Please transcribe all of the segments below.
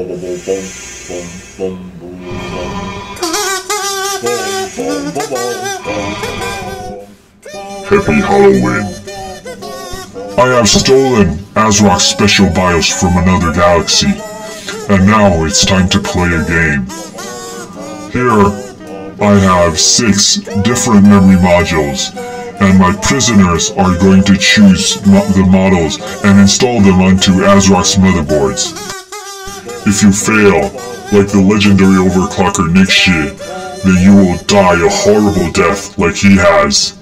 Happy Halloween! I have stolen ASRock's special BIOS from another galaxy, and now it's time to play a game. Here, I have six different memory modules, and my prisoners are going to choose mo the models and install them onto ASRock's motherboards. If you fail, like the legendary overclocker shit, then you will die a horrible death like he has.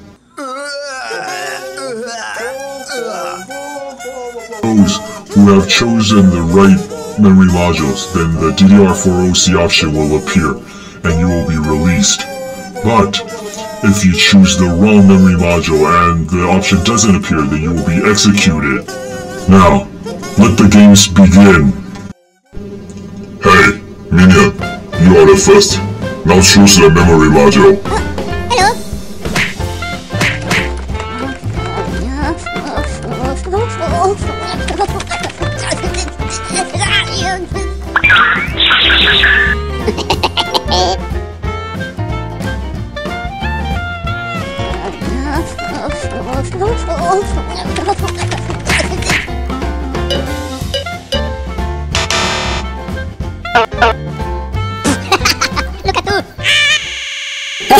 Those who have chosen the right memory modules, then the DDR4OC option will appear and you will be released. But if you choose the wrong memory module and the option doesn't appear, then you will be executed. Now, let the games begin. Hey, Minion, you are the first. Now choose the memory module. Hello.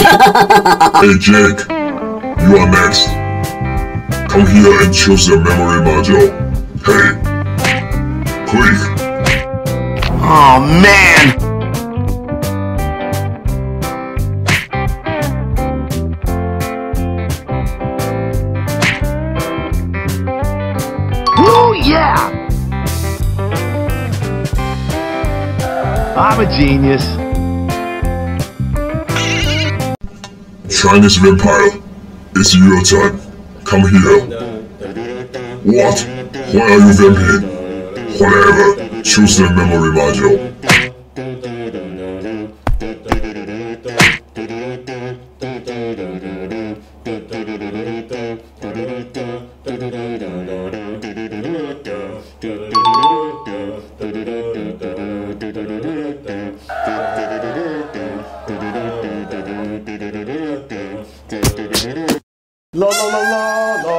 Hey Jake, you are next. Come here and choose the memory module. Hey, quick. Oh man! Yeah! I'm a genius. Chinese vampire, it's your time. Come here. What? Why are you vamping? Whatever. Choose the memory module. la la la la la.